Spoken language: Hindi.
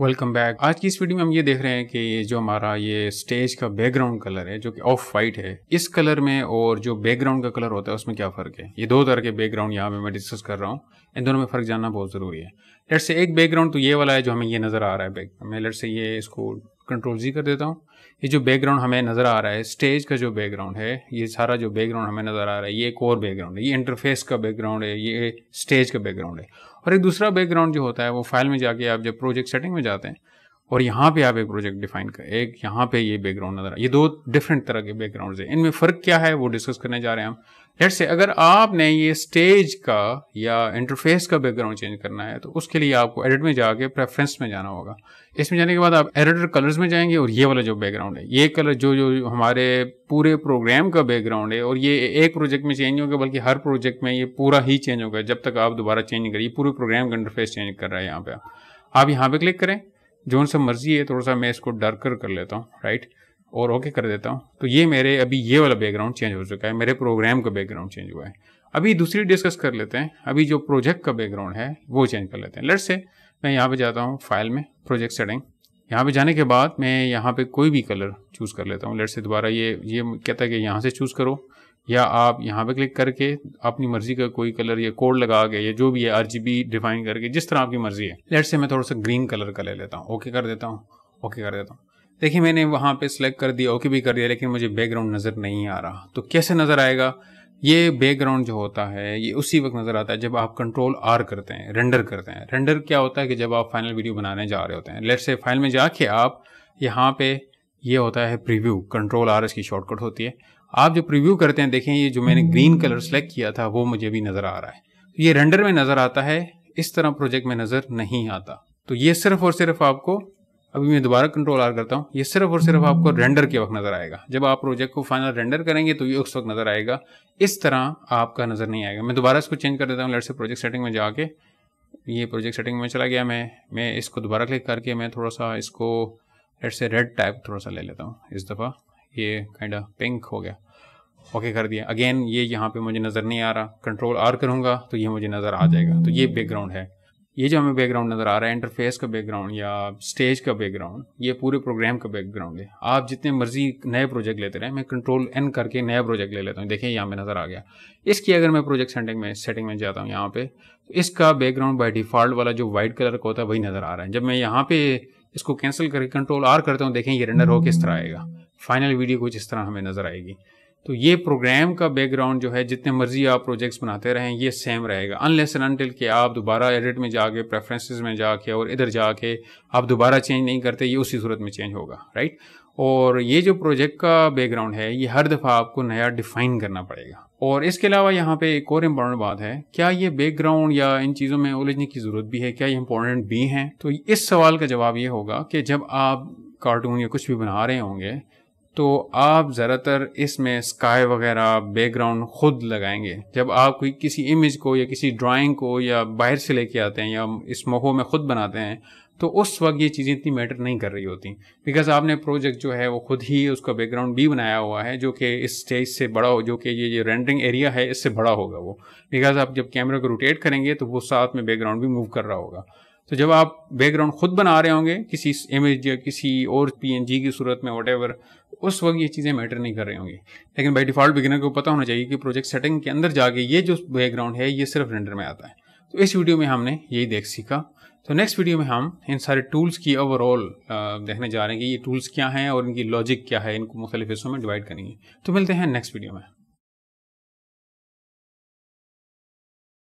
वेलकम बैक आज की इस वीडियो में हम ये देख रहे हैं कि ये जो हमारा ये स्टेज का बैकग्राउंड कलर है, जो कि ऑफ़ वाइट है, इस कलर में और जो बैकग्राउंड का कलर होता है, उसमें क्या फ़र्क है? ये दो तरह के बैकग्राउंड यहाँ पे मैं डिस्कस कर रहा हूँ। इन दोनों में फ़र्क जानना बहुत ज़रूरी है। लेट से एक बैकग्राउंड तो ये वाला है जो हमें ये नज़र आ रहा है बैक मैं। लेट से ये इसको कंट्रोल जी कर देता हूँ। ये जो बैकग्राउंड हमें नज़र आ रहा है स्टेज का जो बैकग्राउंड है, ये सारा जो बैकग्राउंड हमें नज़र आ रहा है, ये एक और बैकग्राउंड है, ये इंटरफेस का बैकग्राउंड है, ये स्टेज का बैकग्राउंड है। और एक दूसरा बैकग्राउंड जो होता है, वो फ़ाइल में जाके आप जब प्रोजेक्ट सेटिंग में जाते हैं और यहाँ पे आप एक प्रोजेक्ट डिफाइन कर, एक यहाँ पे ये बैकग्राउंड नज़र ये दो डिफरेंट तरह के बैकग्राउंड है। इनमें फ़र्क क्या है, वो डिस्कस करने जा रहे हैं हम। लेट से अगर आपने ये स्टेज का या इंटरफेस का बैकग्राउंड चेंज करना है तो उसके लिए आपको एडिट में जाके प्रेफरेंस में जाना होगा। इसमें जाने के बाद आप एडिटर कलर्स में जाएँगे और ये वाला जो बैकग्राउंड है, ये कलर जो जो हमारे पूरे प्रोग्राम का बैकग्राउंड है और ये एक प्रोजेक्ट में चेंज होगा, बल्कि हर प्रोजेक्ट में ये पूरा ही चेंज होगा, जब तक आप दोबारा चेंज करिए पूरे प्रोग्राम का इंटरफेस चेंज कर रहा है यहाँ पे आप। यहाँ पे क्लिक करें। जो सा मर्ज़ी है, थोड़ा सा मैं इसको डार्कर कर लेता हूँ राइट और ओके कर देता हूँ। तो ये मेरे अभी ये वाला बैकग्राउंड चेंज हो चुका है, मेरे प्रोग्राम का बैकग्राउंड चेंज हुआ है। अभी दूसरी डिस्कस कर लेते हैं। अभी जो प्रोजेक्ट का बैकग्राउंड है, वो चेंज कर लेते हैं। लेट से मैं यहाँ पे जाता हूँ फ़ाइल में प्रोजेक्ट सेटिंग यहाँ पे जाने के बाद मैं यहाँ पे कोई भी कलर चूज़ कर लेता हूँ। लेट से दोबारा ये ये कहता है कि यहाँ से चूज़ करो, या आप यहाँ पे क्लिक करके अपनी मर्ज़ी का कोई कलर या कोड लगा के या जो भी है आरजीबी डिफाइन करके, जिस तरह आपकी मर्ज़ी है। लेट से मैं थोड़ा सा ग्रीन कलर का ले लेता हूँ। ओके कर देता हूँ ओके कर देता हूँ। देखिए, मैंने वहाँ पे सिलेक्ट कर दिया ओके भी कर दिया, लेकिन मुझे बैकग्राउंड नज़र नहीं आ रहा। तो कैसे नज़र आएगा? ये बैकग्राउंड जो होता है, ये उसी वक्त नज़र आता है जब आप कंट्रोल आर करते हैं रेंडर करते हैं। रेंडर क्या होता है कि जब आप फाइनल वीडियो बनाने जा रहे होते हैं। लेट से फ़ाइल में जाके आप यहाँ पे ये होता है प्रीव्यू कंट्रोल आर इसकी शॉर्टकट होती है। आप जो प्रीव्यू करते हैं, देखें ये जो मैंने ग्रीन कलर सेलेक्ट किया था, वो मुझे भी नज़र आ रहा है। तो ये रेंडर में नज़र आता है, इस तरह प्रोजेक्ट में नज़र नहीं आता। तो ये सिर्फ़ और सिर्फ़ आपको अभी मैं दोबारा कंट्रोल आर करता हूँ। ये सिर्फ़ और सिर्फ़ आपको रेंडर के वक्त नज़र आएगा। जब आप प्रोजेक्ट को फाइनल रेंडर करेंगे तो ये उस वक्त नज़र आएगा। इस तरह आपका नज़र नहीं आएगा। मैं दोबारा इसको चेंज कर देता हूँ। लेट से प्रोजेक्ट सेटिंग में जाके, ये प्रोजेक्ट सेटिंग में चला गया मैं। मैं इसको दोबारा क्लिक करके मैं थोड़ा सा इसको लेट से रेड टाइप थोड़ा सा ले लेता हूँ। इस दफ़ा ये काइंड पिंक हो गया। ओके कर दिया। अगेन ये यहाँ पे मुझे नज़र नहीं आ रहा। कंट्रोल आर करूँगा तो ये मुझे नज़र आ जाएगा। तो ये बैकग्राउंड है। ये जो हमें बैकग्राउंड नज़र आ रहा है इंटरफेस का बैकग्राउंड या स्टेज का बैकग्राउंड ये पूरे प्रोग्राम का बैकग्राउंड है। आप जितने मर्ज़ी नए प्रोजेक्ट लेते रहे, मैं कंट्रोल एन करके नया प्रोजेक्ट ले लेता हूँ। देखिए, यहाँ पे नज़र आ गया। इसकी अगर मैं प्रोजेक्ट सेटिंग में सेटिंग में जाता हूँ यहाँ पे तो इसका बैकग्राउंड बाई डिफ़ॉल्ट वाला जो व्हाइट कलर का होता है, वही नज़र आ रहा है। जब मैं यहाँ पे इसको कैंसिल करके कंट्रोल आर करता हूँ, देखें ये रेंडर हो किस तरह आएगा। फाइनल वीडियो कुछ इस तरह हमें नज़र आएगी। तो ये प्रोग्राम का बैकग्राउंड जो है, जितने मर्ज़ी आप प्रोजेक्ट्स बनाते रहें, ये सेम रहेगा। अनलेस अनटिल कि आप दोबारा एडिट में जाके प्रेफरेंसेस में जाके और इधर जाके आप दोबारा चेंज नहीं करते, ये उसी सूरत में चेंज होगा राइट और ये जो प्रोजेक्ट का बैकग्राउंड है, ये हर दफ़ा आपको नया डिफाइन करना पड़ेगा। और इसके अलावा यहाँ पे एक और इंपॉर्टेंट बात है, क्या ये बैकग्राउंड या इन चीज़ों में उलझने की ज़रूरत भी है? क्या ये इंपॉर्टेंट भी हैं? तो इस सवाल का जवाब ये होगा कि जब आप कार्टून या कुछ भी बना रहे होंगे तो आप ज़्यादातर इसमें स्काई वगैरह बैकग्राउंड खुद लगाएँगे। जब आप कोई किसी इमेज को या किसी ड्राइंग को या बाहर से लेके आते हैं या इस मोहो में खुद बनाते हैं तो उस वक्त ये चीज़ें इतनी मैटर नहीं कर रही होती। बिकॉज़ आपने प्रोजेक्ट जो है वो खुद ही उसका बैकग्राउंड भी बनाया हुआ है, जो कि इस स्टेज से बड़ा हो, जो कि ये जो रेंडरिंग एरिया है, इससे बड़ा होगा वो। बिकॉज़ आप जब कैमरा को रोटेट करेंगे तो वो साथ में बैकग्राउंड भी मूव कर रहा होगा। तो जब आप बैकग्राउंड खुद बना रहे होंगे, किसी इमेज या किसी और पीएनजी की सूरत में वट उस वक्त ये चीज़ें मैटर नहीं कर रही होंगी। लेकिन बाई डिफ़ॉल्ट बिगिनर को पता होना चाहिए कि प्रोजेक्ट सेटिंग के अंदर जाके ये जो बैकग्राउंड है, ये सिर्फ़ रेंडर में आता है। तो इस वीडियो में हमने यही देख सीखा। तो नेक्स्ट वीडियो में हम इन सारे टूल्स की ओवरऑल देखने जा रहे हैं कि ये टूल्स क्या हैं और इनकी लॉजिक क्या है, इनको मुख्तलिफ़ हिस्सों में डिवाइड करेंगे। तो मिलते हैं नेक्स्ट वीडियो में।